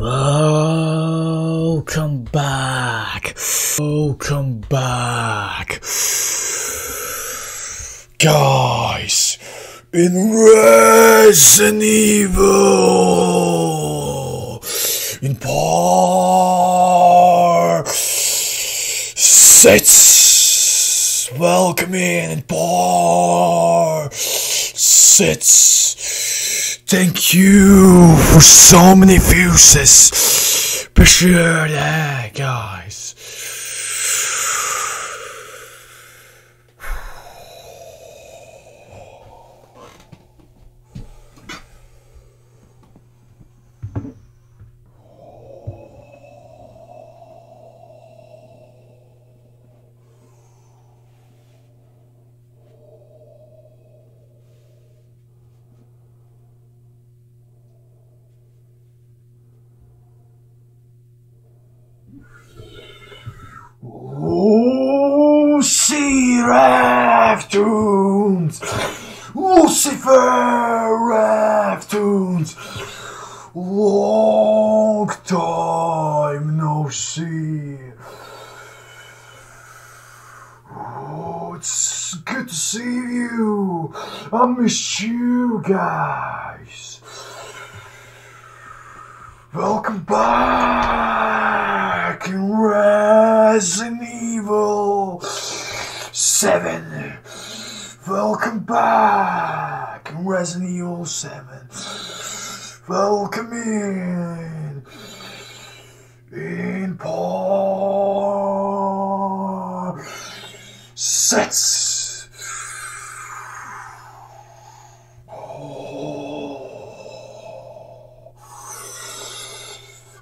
Welcome back. Welcome back. Guys, in Resident Evil, in part six. Welcome in, in part six. Thank you for so many fuses. Appreciate that, guys. Oh, sea raftoons! Lucifer Raftoons! Long time no see. Oh, it's good to see you. I miss you guys. Welcome back in Resident Evil 7. Welcome back Resident Evil 7. Welcome in. In part 6.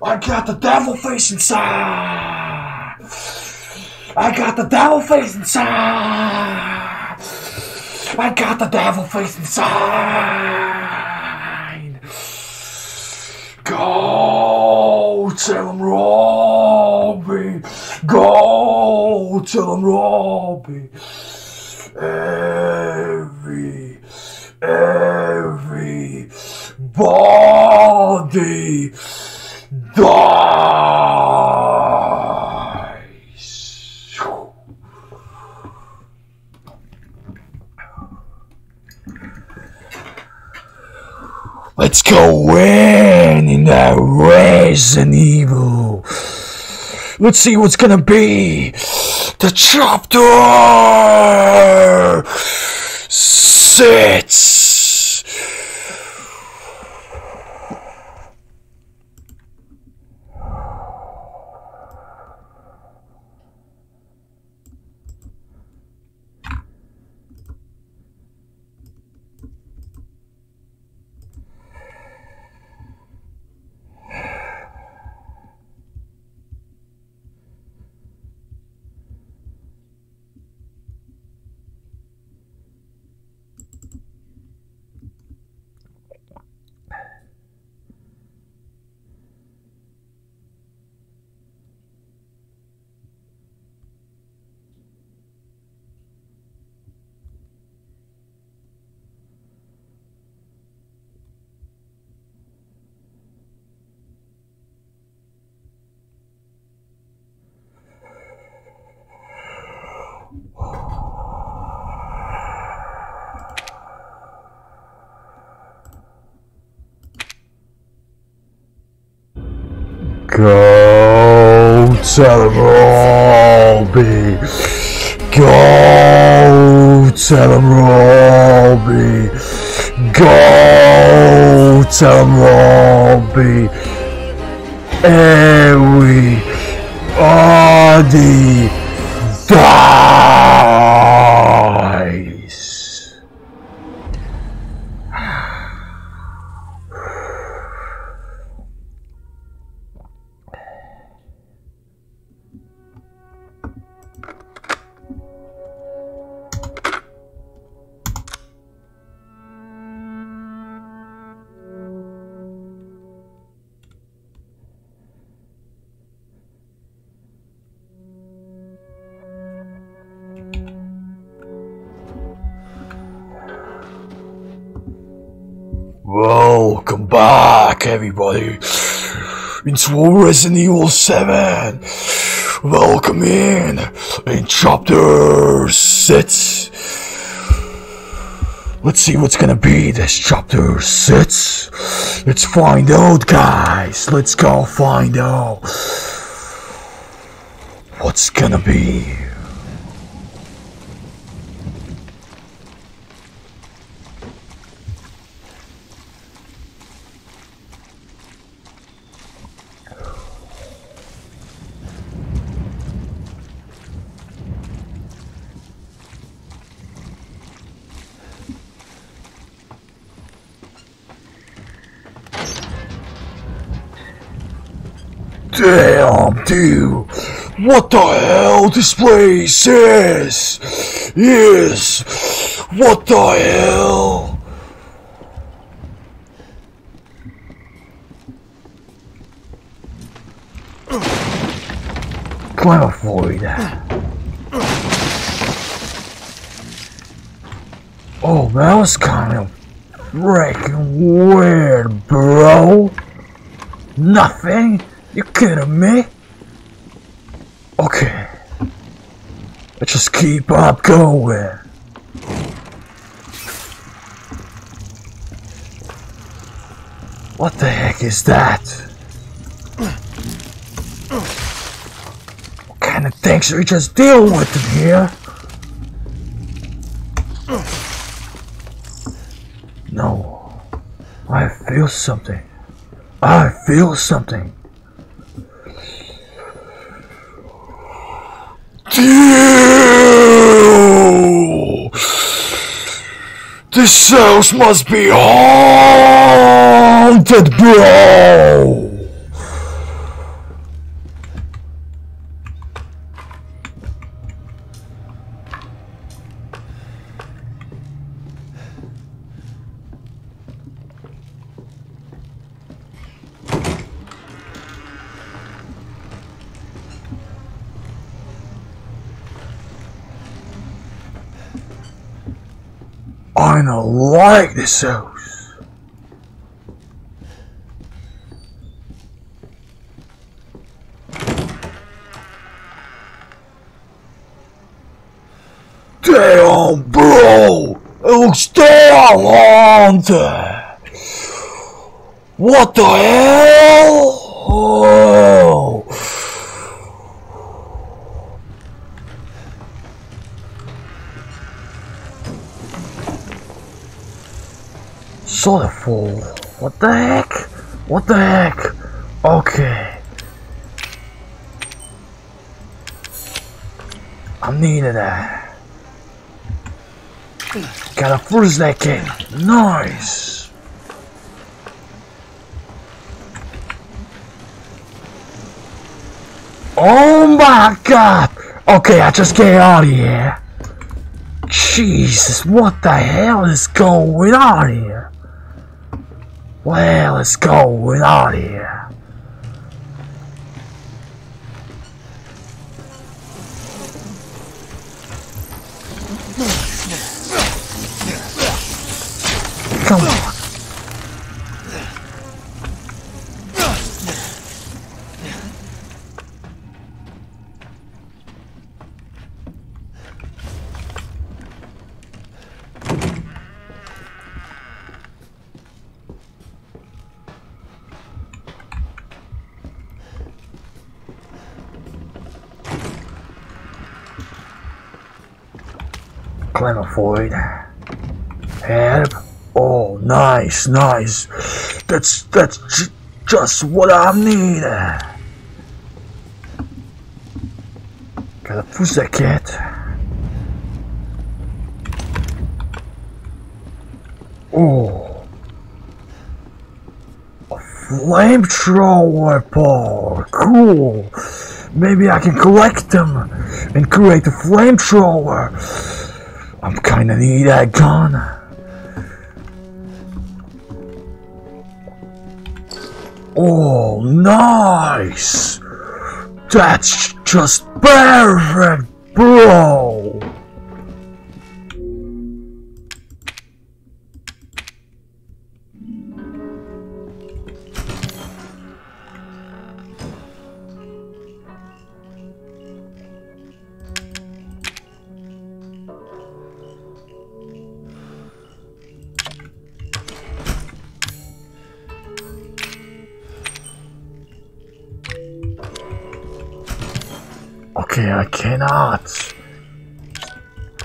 I got the devil face inside. I got the devil face inside. I got the devil face inside. Go tell Robbie. Go tell Robbie. Every, every body dies. Let's go in in that Resident Evil. Let's see what's gonna be. The chapter six. Go tell him Robbie. Go tell him Robbie. Go tell him Robbie. Everybody dies. Everybody. into Resident Evil 7. Welcome in in chapter 6. Let's see what's gonna be this chapter 6. Let's find out, guys. Let's go find out what's gonna be. Damn, dude. What the hell this place is? Is. What the hell? Clamophobia. Oh, that was kind of freaking weird, bro. Nothing? You kidding me? Okay. Let's just keep up going. What the heck is that? What kind of things are we just deal with in here? No. I feel something. I feel something. This house must be haunted, bro! I this house. Damn, bro! Looks damn haunted! What the hell? Oh. Full. What the heck? What the heck? Okay. I needed that. Got a freeze that kid. Nice. Oh my god! Okay, I just get out of here. Jesus, what the hell is going on here? The hell is going on here? Oh, nice, nice. That's that's just what I need. Gotta push that cat. Oh. A flamethrower ball. Cool. Maybe I can collect them and create a flamethrower. I'm kinda need that gun. Oh, nice! That's just perfect, bro!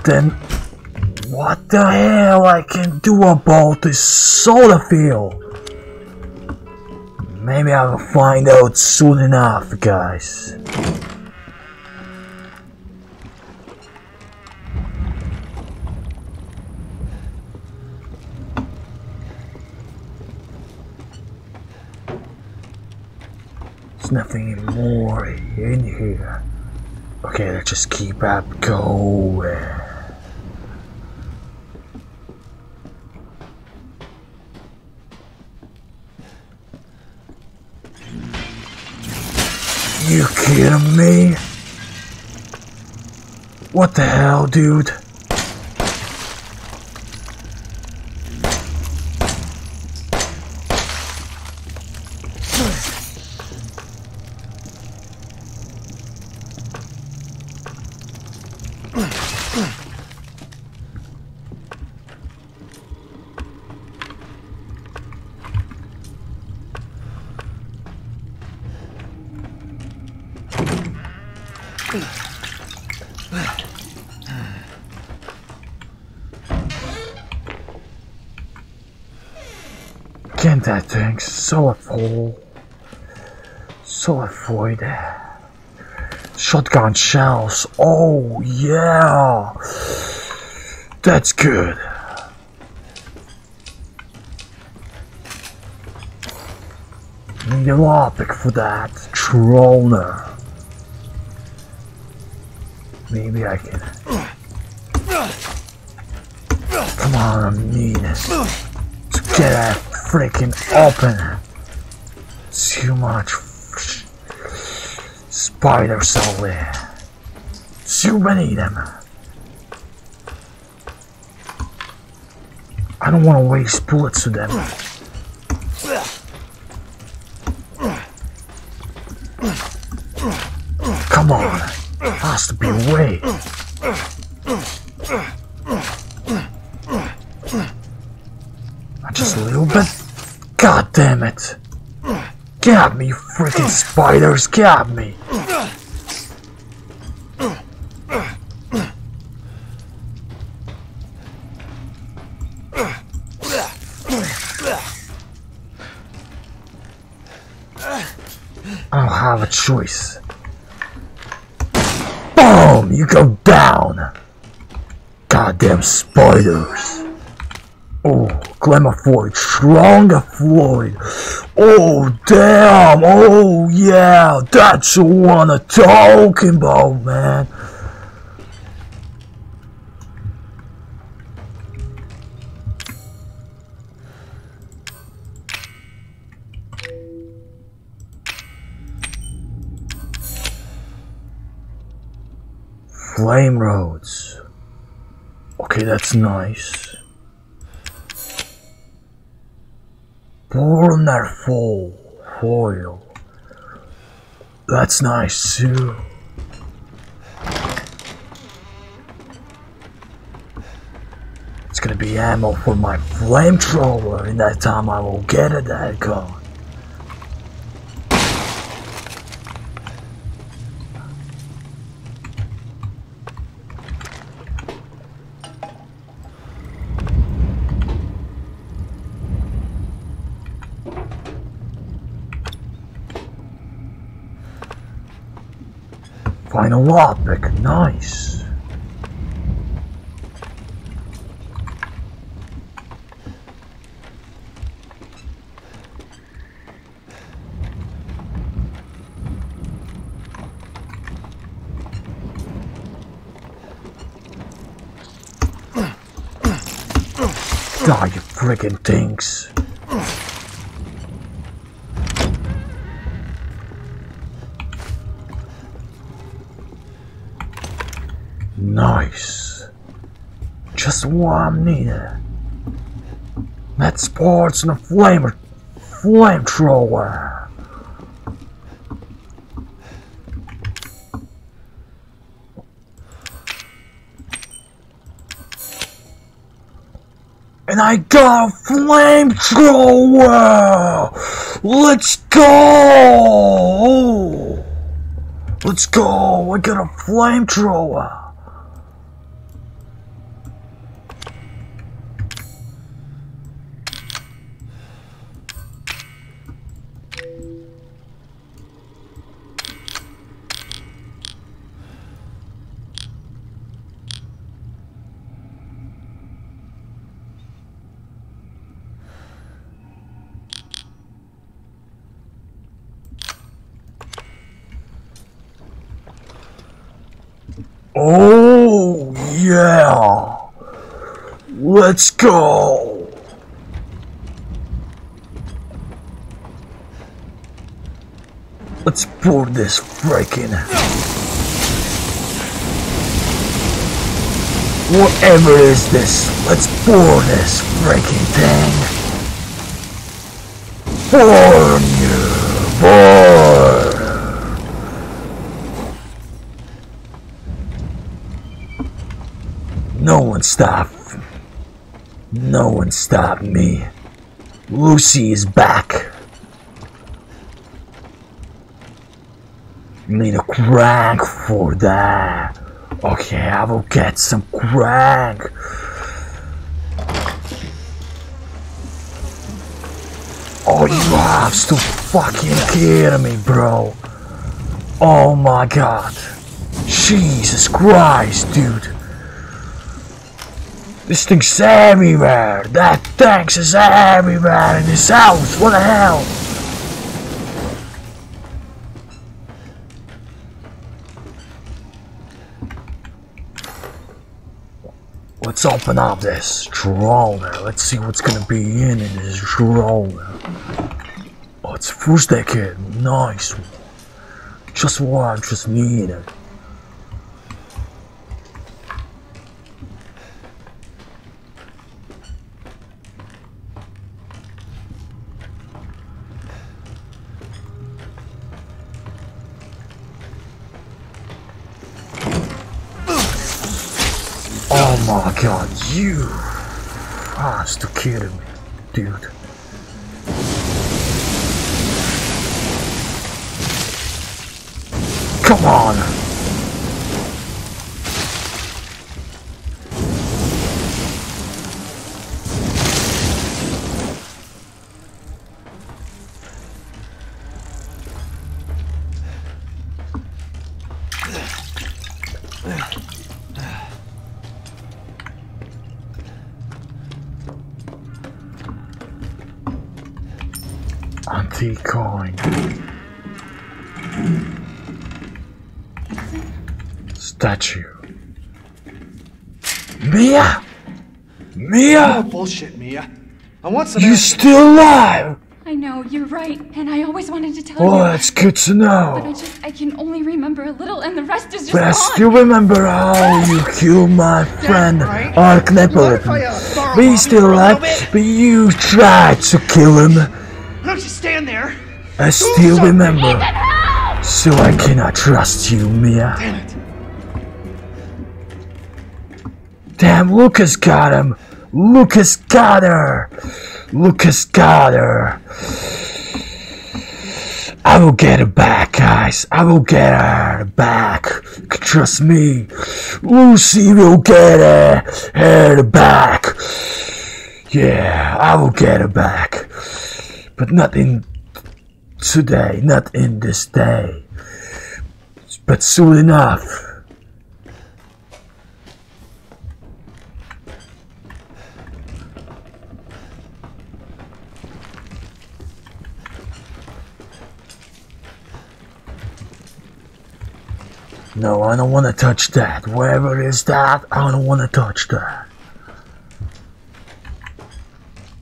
Then what the hell I can do about this solar field? Maybe I will find out soon enough, guys. There's nothing more in here. Okay, let's just keep up going. What the hell, dude? Can't that thing so full? So avoid Shotgun shells. Oh yeah. That's good. Need a logic for that. Troller. Maybe I can. Come on, I. To get that freaking open. Too much spiders out there. Too many of them. I don't want to waste bullets to them. Come on. Has to be a way. Just a little bit. God damn it. Get me, freaking spiders, get me. I don't have a choice. Boom! You go down! Goddamn spiders! Oh, Glamour Floyd, stronger Floyd. Oh, damn! Oh, yeah! That's the one I'm talking about, man! Flame roads. Okay, that's nice. Burner full foil. That's nice too. It's gonna be ammo for my flamethrower. In that time, I will get it. That gun. Final lockpick, nice. Die, you friggin' things. I'm needed. That sports and a flamer flamethrower. And I got a flamethrower! Let's go! Let's go! I got a flamethrower! Oh, yeah! Let's go! Let's pour this freaking... Whatever is this, let's pour this freaking thing! Burn you! Burn! No one stop. No one stop me. Lucy is back. Need a crank for that. Okay, I will get some crank. Oh, you have to fucking kidding me, bro. Oh my god. Jesus Christ, dude. This thing's everywhere. That tank is everywhere in this house. What the hell? Let's open up this drone. Let's see what's gonna be in in this drone. Oh, it's first aid kit. Nice. Just what I just needed. Mia! Mia! Oh, bullshit, Mia. I want some. You're still alive? I know, you're right, and I always wanted to tell Oh, you. that's good to know. But I just, I can only remember a little, and the rest is just But I still remember how you killed my friend right? Ark What if I, Nephilim. borrow But he's still for a little alive, but you tried to kill him. Why don't you stand there? I still something. remember. So I cannot trust you, Mia. Damn it. Damn, Lucas got him. Lucas got her. Lucas got her. I will get her back, guys. I will get her back. Trust me. Lucy will get her, her back. Yeah, I will get her back. But not in today, not in this day. But soon enough. No, I don't want to touch that. Wherever it is that, I don't want to touch that.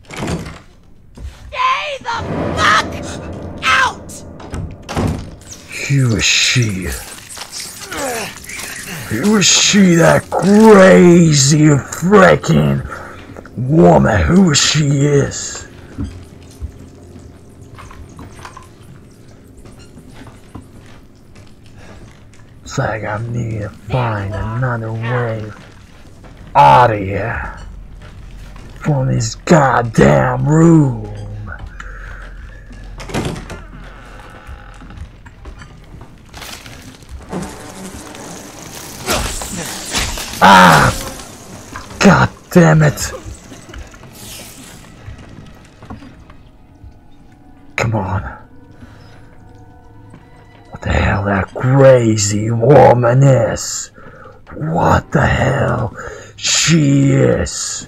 Stay the fuck out! Who is she? Who is she, that crazy freaking woman? Who she is? Looks like I need to find another way out of here from this goddamn room. Ah! God damn it! Crazy woman is? What the hell she is?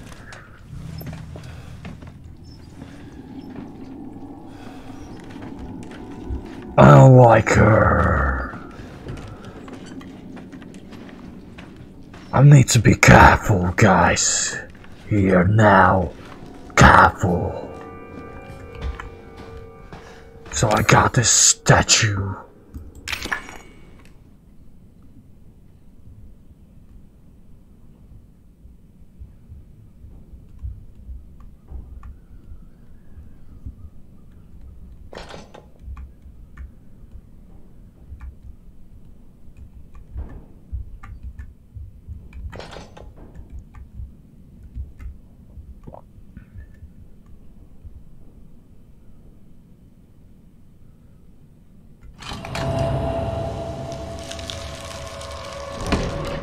I don't like her. I need to be careful, guys. Here now. Careful. So I got this statue.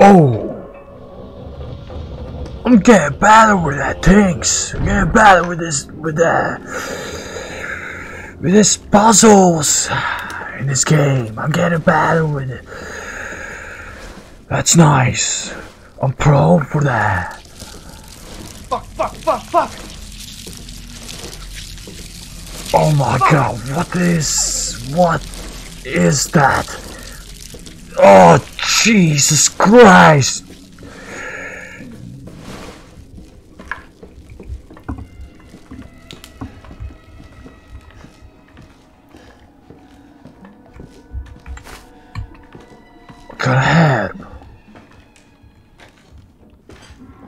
Oh! I'm getting better with that things. I'm getting better with this with that with this puzzles in this game. I'm getting better with it. That's nice. I'm pro for that. Fuck, fuck, fuck, fuck! Oh my god, what is what is that? Oh Jesus Christ! Gotta.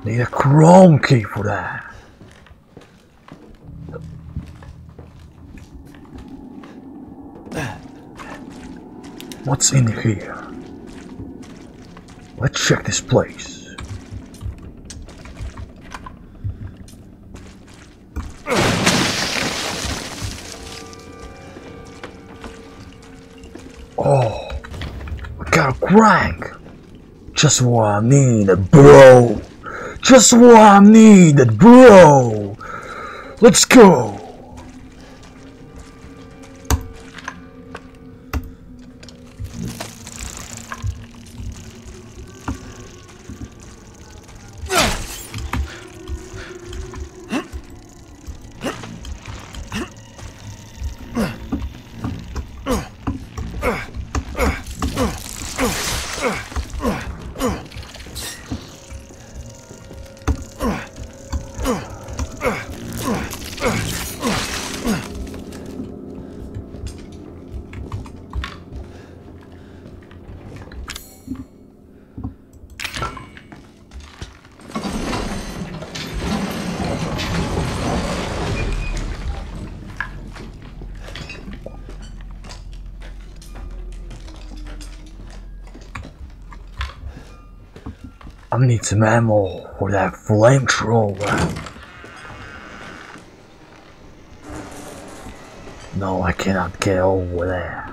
Need a chrome key for that. What's in here? Let's check this place. Crank. Just what I needed, bro. Just what I needed, bro. Let's go. I need some ammo for that flamethrower. No, I cannot get over there.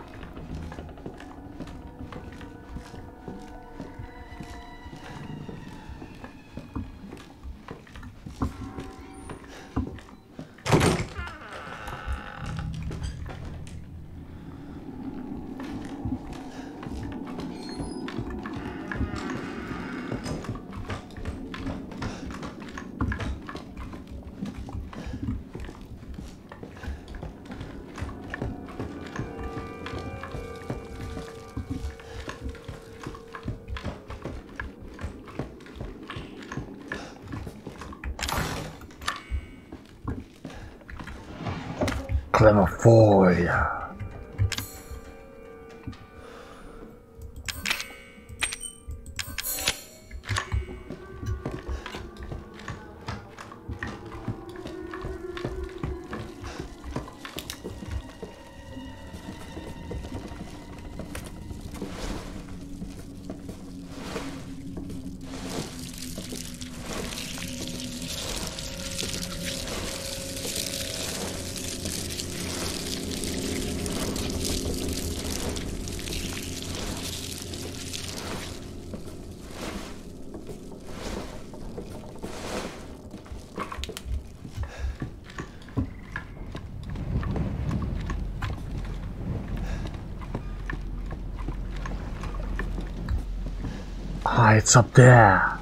Ah, it's up there.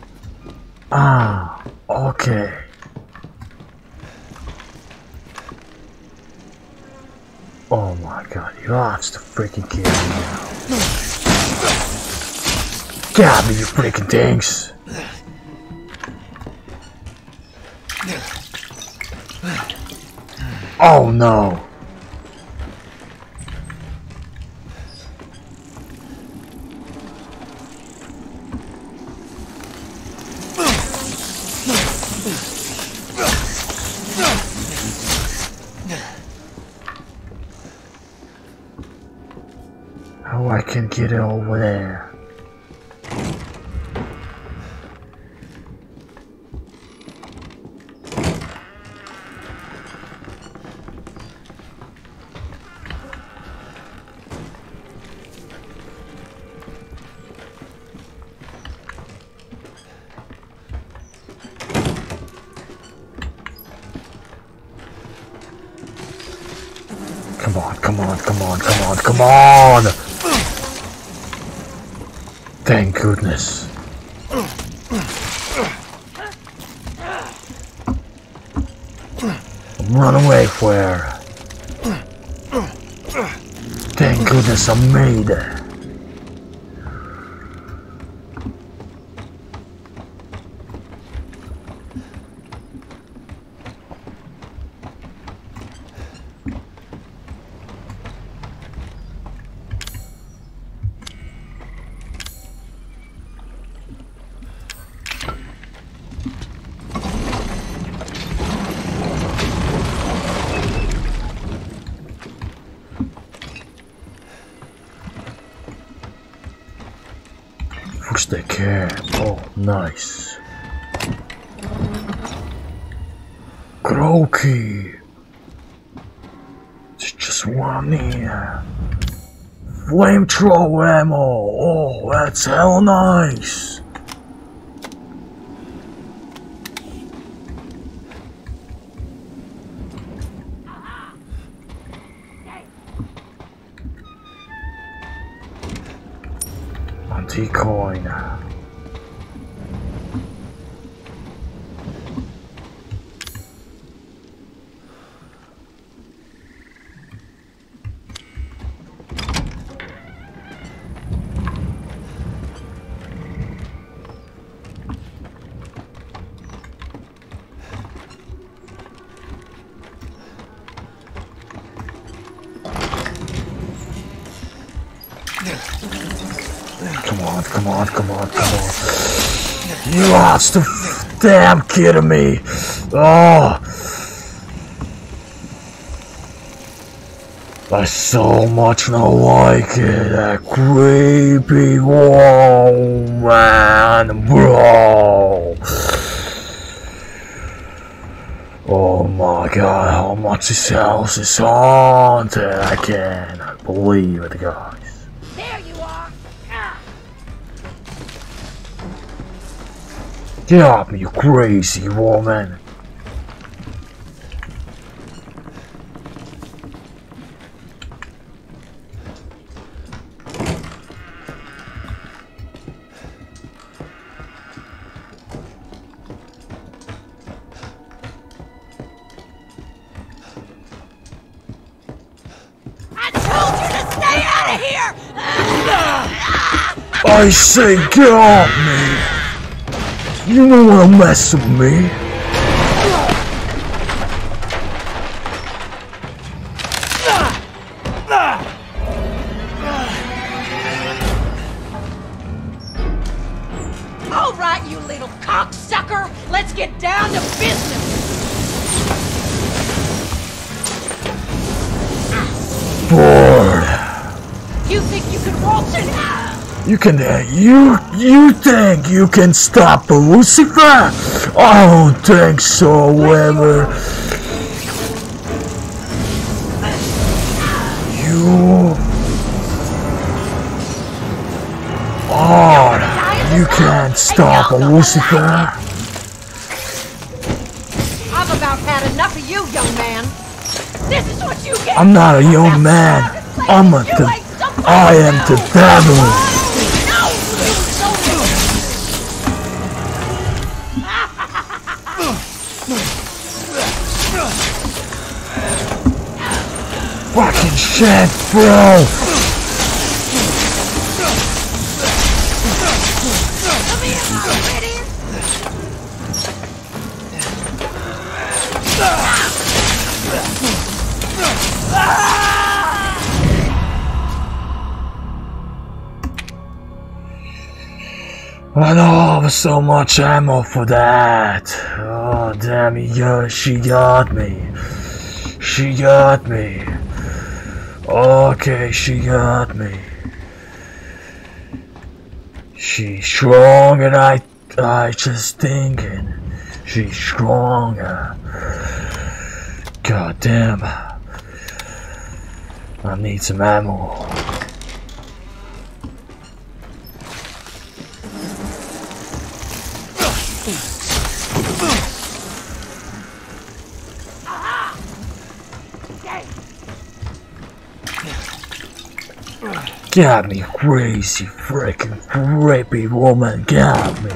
Ah, okay. Oh my god, you have to freaking kill me now. Get me, you freaking things! Oh no! How I can get it over there? Come on! Thank goodness. Run away where? Thank goodness I made it. Looks they care. Oh, nice. Croaky. It's just one here. Flamethrower ammo. Oh, that's hell nice. Antique You the damn kidding me. Oh. I so much not like it. That creepy whoa man, bro. Oh my god, how much this house is haunted. I can't believe it, guys. Get off me, you crazy woman! I told you to stay out of here. I say get off me! You don't wanna mess with me! All right, you little cocksucker. Let's get down to business. Bored! You think you can waltz in? You can, uh, you, you think you can stop Lucifer? I don't think so, ever. You are, you can't stop Lucifer. I've about had enough of you, young man. This is what you get. I'm not a young man. I'm a, You de- ain't somebody I am the devil. Fucking shit, bro! I don't have so much ammo for that. Oh, damn it, yeah, she got me. She got me. Okay, she got me. She's stronger than I, I just thinking. She's stronger. God damn. I need some ammo. Got me, crazy freaking creepy woman, got me.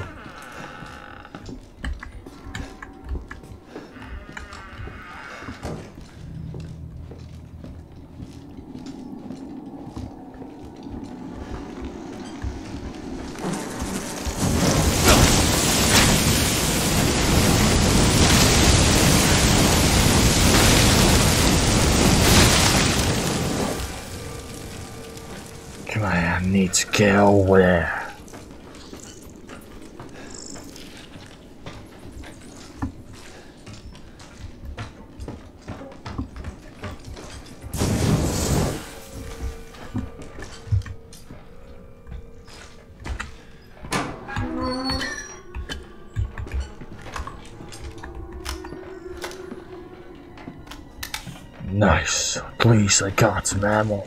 I got some ammo.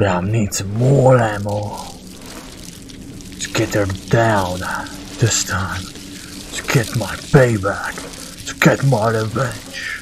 But I need some more ammo to get her down this time. To get my payback. To get my revenge.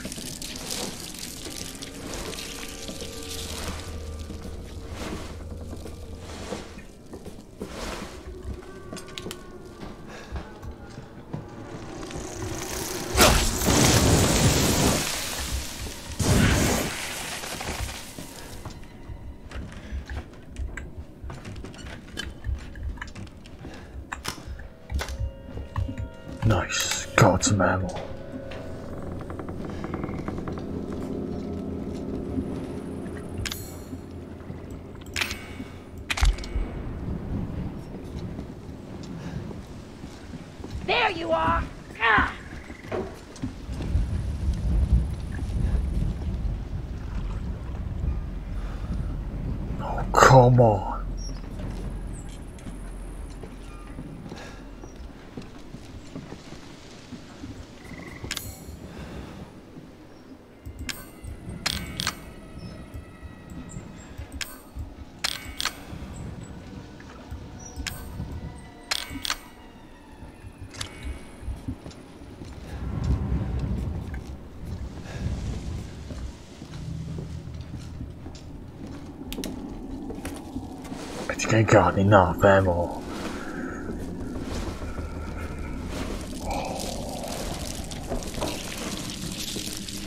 I got enough ammo.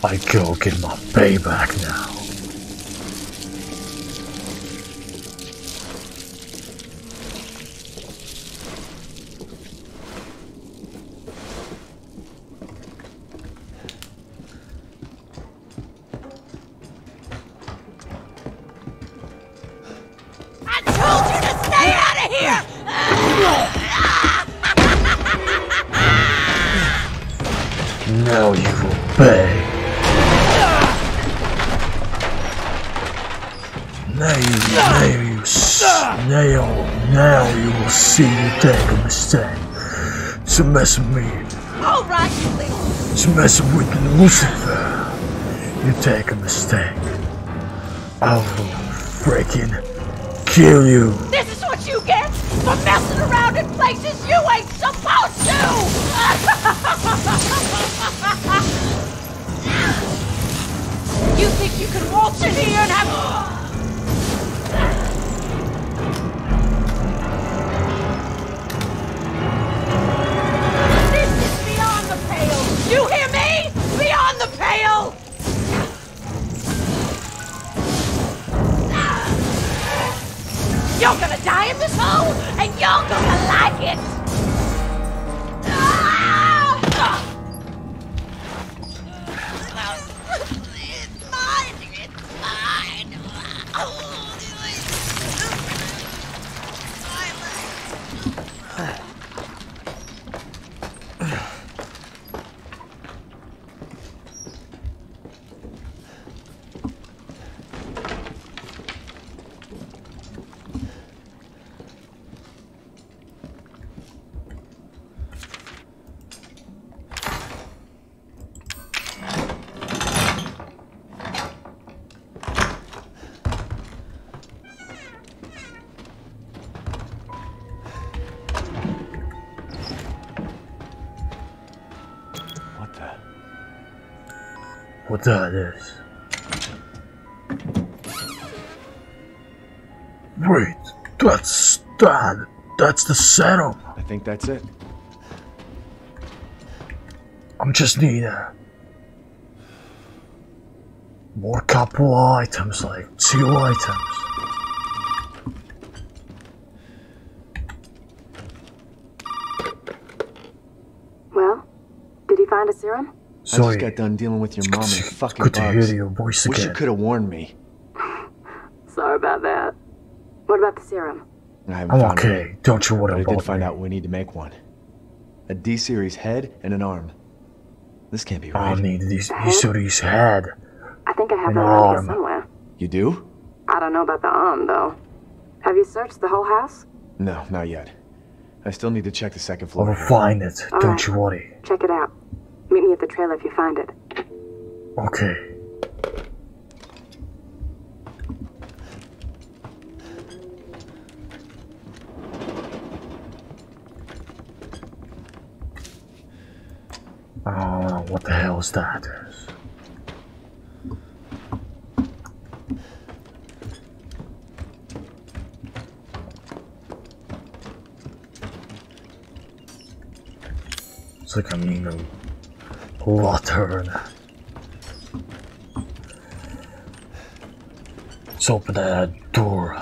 I go get my payback now. With me, All right, you little... to mess with Lucifer, you take a mistake. I will freaking kill you. This is what you get for messing around in places you ain't supposed to! What that is? Wait, that's that. That's the setup. I think that's it. I'm just need a more couple items, like two items. Well, did he find a serum? I just got done dealing with your mom and it's fucking good to hear your voice again. Wish you could have warned me. Sorry about that. What about the serum? I haven't I'm found it. okay. Don't you But worry I did find me. out we need to make one. A D-series head and an arm. This can't be right. I need these Isuri's head. I think I have An arm. here somewhere. You do? I don't know about the arm, though. Have you searched the whole house? No, not yet. I still need to check the second I floor. will find it. Don't Alright. you worry. Check it out. Meet me at the trailer if you find it. Okay. Oh, what the hell is that? It's like a lantern. Let's open that door.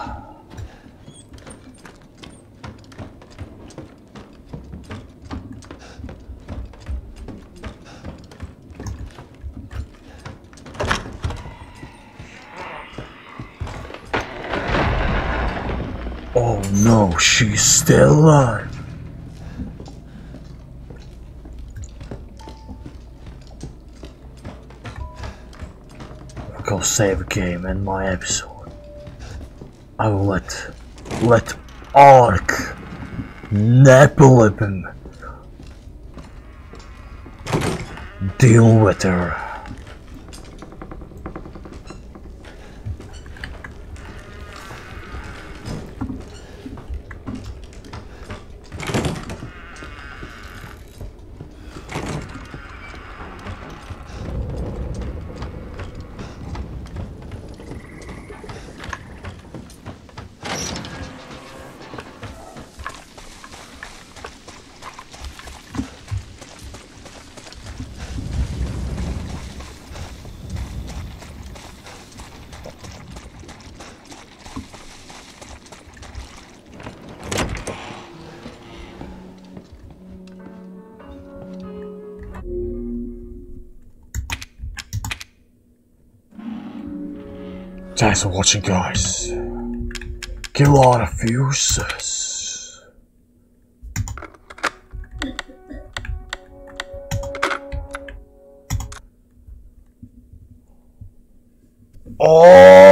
Oh no, she's still alive. Go save game in my episode. I will let let Ark Nephilim deal with her. Thanks for watching, guys. Get Kill all the fuses. Or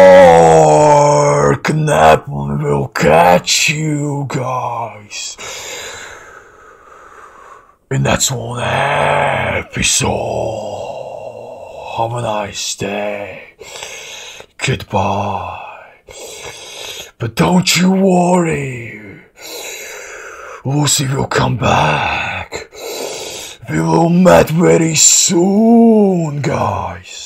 Knap will catch you guys. In that one episode. Have a nice day. Goodbye. But don't you worry. Lucy will come back. We will meet very soon, guys.